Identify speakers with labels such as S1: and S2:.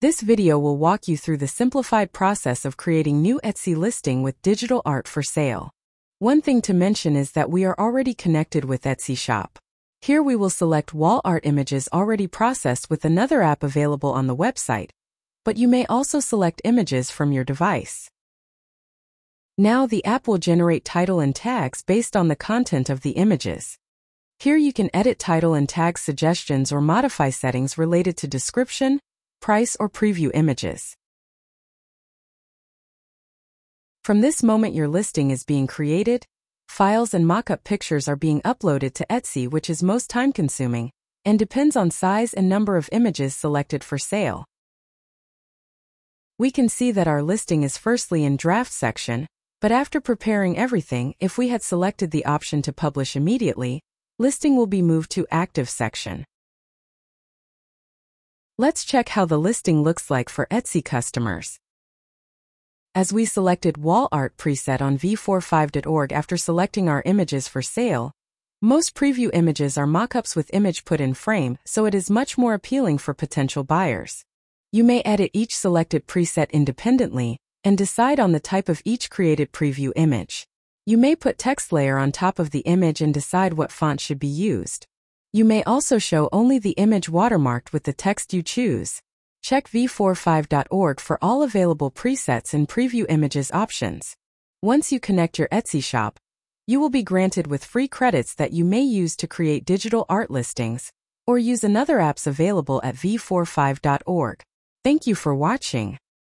S1: This video will walk you through the simplified process of creating new Etsy listing with digital art for sale. One thing to mention is that we are already connected with Etsy Shop. Here we will select wall art images already processed with another app available on the website, but you may also select images from your device. Now the app will generate title and tags based on the content of the images. Here you can edit title and tag suggestions or modify settings related to description, price or preview images. From this moment your listing is being created, files and mock-up pictures are being uploaded to Etsy which is most time-consuming, and depends on size and number of images selected for sale. We can see that our listing is firstly in draft section, but after preparing everything, if we had selected the option to publish immediately, listing will be moved to active section. Let's check how the listing looks like for Etsy customers. As we selected wall art preset on v45.org after selecting our images for sale, most preview images are mockups with image put in frame, so it is much more appealing for potential buyers. You may edit each selected preset independently and decide on the type of each created preview image. You may put text layer on top of the image and decide what font should be used. You may also show only the image watermarked with the text you choose. Check v45.org for all available presets and preview images options. Once you connect your Etsy shop, you will be granted with free credits that you may use to create digital art listings or use another apps available at v45.org. Thank you for watching.